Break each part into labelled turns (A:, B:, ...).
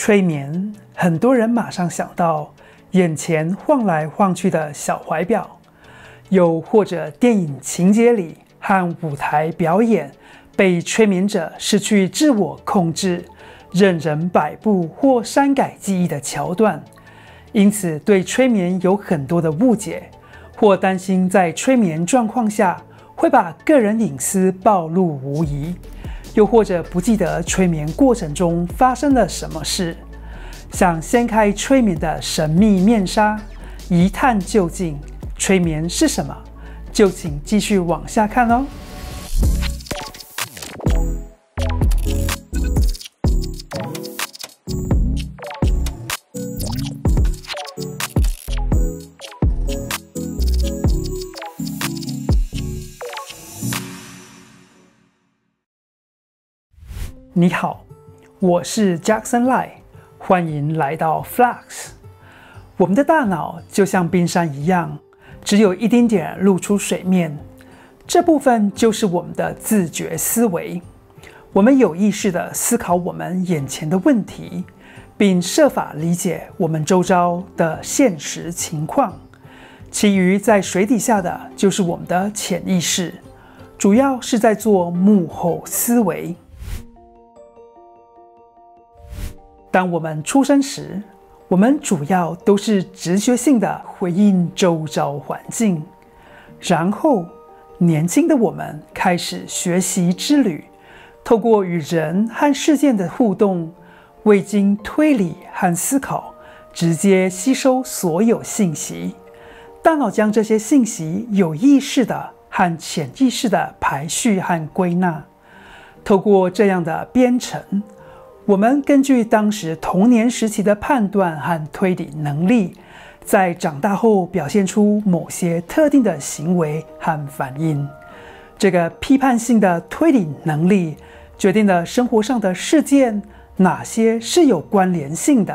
A: 催眠，很多人马上想到眼前晃来晃去的小怀表，又或者电影情节里和舞台表演被催眠者失去自我控制、任人摆布或删改记忆的桥段，因此对催眠有很多的误解，或担心在催眠状况下会把个人隐私暴露无遗。又或者不记得催眠过程中发生了什么事，想掀开催眠的神秘面纱，一探究竟，催眠是什么？就请继续往下看哦。你好，我是 Jackson Lai，欢迎来到 Flux。我们的大脑就像冰山一样，只有一丁点露出水面，这部分就是我们的自觉思维。我们有意识地思考我们眼前的问题，并设法理解我们周遭的现实情况。其余在水底下的就是我们的潜意识，主要是在做幕后思维。当我们出生时，我们主要都是直觉性的回应周遭环境，然后年轻的我们开始学习之旅，透过与人和事件的互动，未经推理和思考，直接吸收所有信息。大脑将这些信息有意识的和潜意识的排序和归纳，透过这样的编程。我们根据当时童年时期的判断和推理能力，在长大后表现出某些特定的行为和反应。这个批判性的推理能力决定了生活上的事件哪些是有关联性的，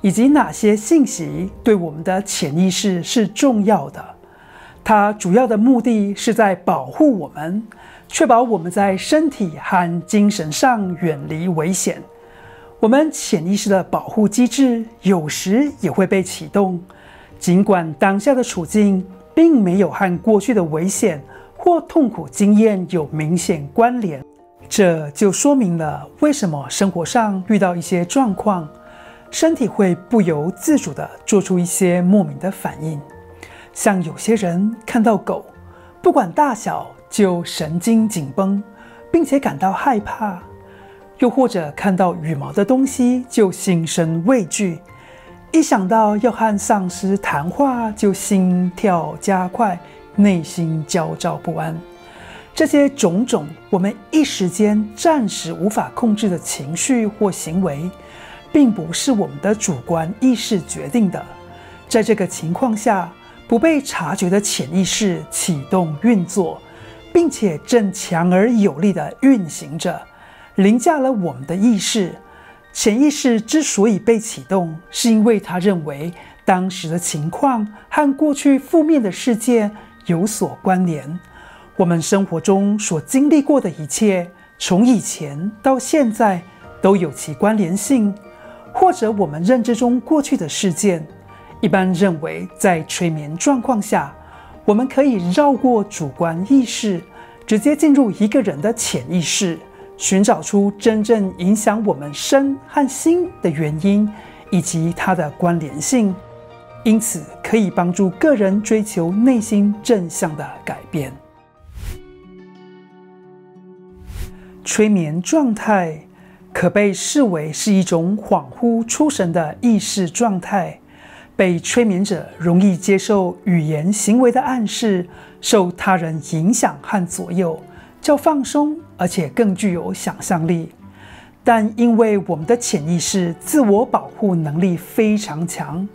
A: 以及哪些信息对我们的潜意识是重要的。它主要的目的是在保护我们。确保我们在身体和精神上远离危险。我们潜意识的保护机制有时也会被启动，尽管当下的处境并没有和过去的危险或痛苦经验有明显关联。这就说明了为什么生活上遇到一些状况，身体会不由自主地做出一些莫名的反应，像有些人看到狗，不管大小。就神经紧绷，并且感到害怕；又或者看到羽毛的东西就心生畏惧，一想到要和丧尸谈话就心跳加快，内心焦躁不安。这些种种我们一时间暂时无法控制的情绪或行为，并不是我们的主观意识决定的。在这个情况下，不被察觉的潜意识启动运作。并且正强而有力地运行着，凌驾了我们的意识。潜意识之所以被启动，是因为他认为当时的情况和过去负面的事件有所关联。我们生活中所经历过的一切，从以前到现在都有其关联性，或者我们认知中过去的事件，一般认为在催眠状况下。我们可以绕过主观意识，直接进入一个人的潜意识，寻找出真正影响我们身和心的原因以及它的关联性，因此可以帮助个人追求内心正向的改变。催眠状态可被视为是一种恍惚出神的意识状态。被催眠者容易接受语言行为的暗示，受他人影响和左右，较放松，而且更具有想象力。但因为我们的潜意识自我保护能力非常强，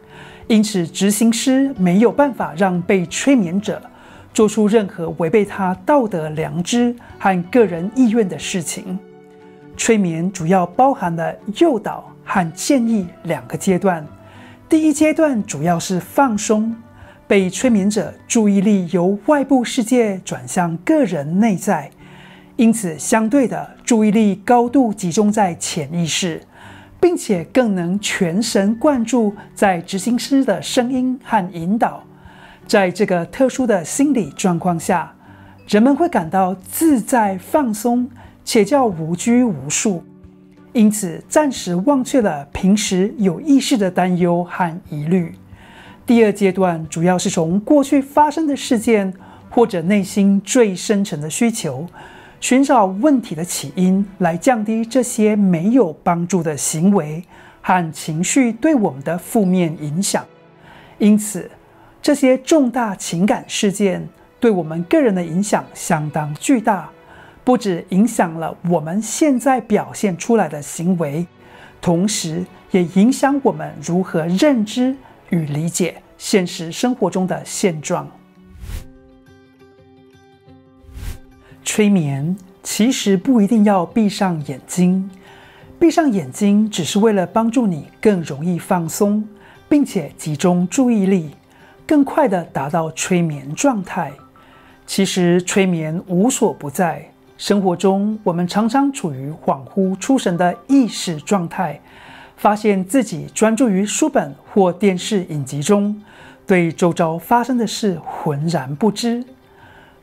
A: 因此执行师没有办法让被催眠者做出任何违背他道德良知和个人意愿的事情。催眠主要包含了诱导和建议两个阶段。第一阶段主要是放松，被催眠者注意力由外部世界转向个人内在，因此相对的注意力高度集中在潜意识，并且更能全神贯注在执行师的声音和引导。在这个特殊的心理状况下，人们会感到自在放松，且较无拘无束，因此暂时忘却了平时有意识的担忧和疑虑。第二阶段主要是从过去发生的事件或者内心最深层的需求，寻找问题的起因，来降低这些没有帮助的行为和情绪对我们的负面影响。因此。这些重大情感事件对我们个人的影响相当巨大，不止影响了我们现在表现出来的行为，同时也影响我们如何认知与理解现实生活中的现状。催眠其实不一定要闭上眼睛，闭上眼睛只是为了帮助你更容易放松，并且集中注意力。更快地达到催眠状态。其实催眠无所不在，生活中我们常常处于恍惚出神的意识状态，发现自己专注于书本或电视影集中，对周遭发生的事浑然不知；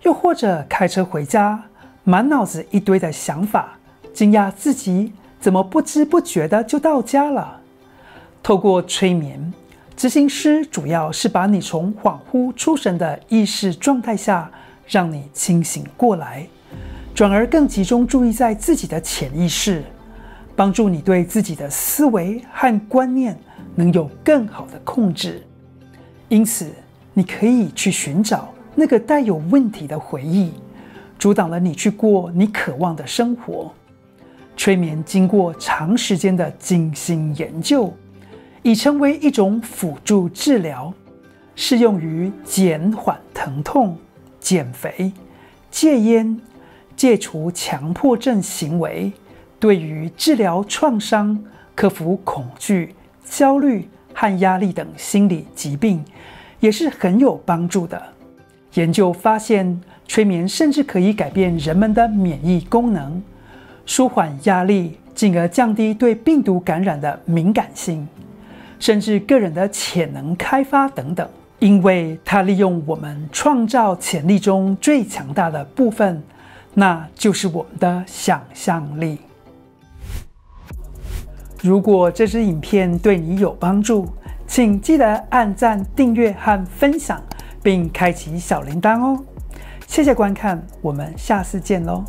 A: 又或者开车回家，满脑子一堆的想法，惊讶自己怎么不知不觉的就到家了。透过催眠。执行师主要是把你从恍惚出神的意识状态下，让你清醒过来，转而更集中注意在自己的潜意识，帮助你对自己的思维和观念能有更好的控制。因此，你可以去寻找那个带有问题的回忆，阻挡了你去过你渴望的生活。催眠经过长时间的精心研究。已成为一种辅助治疗，适用于减缓疼痛、减肥、戒烟、戒除强迫症行为，对于治疗创伤、克服恐惧、焦虑和压力等心理疾病，也是很有帮助的。研究发现，催眠甚至可以改变人们的免疫功能，舒缓压力，进而降低对病毒感染的敏感性。甚至个人的潜能开发等等，因为它利用我们创造潜力中最强大的部分，那就是我们的想象力。如果这支影片对你有帮助，请记得按赞、订阅和分享，并开启小铃铛哦。谢谢观看，我们下次见喽。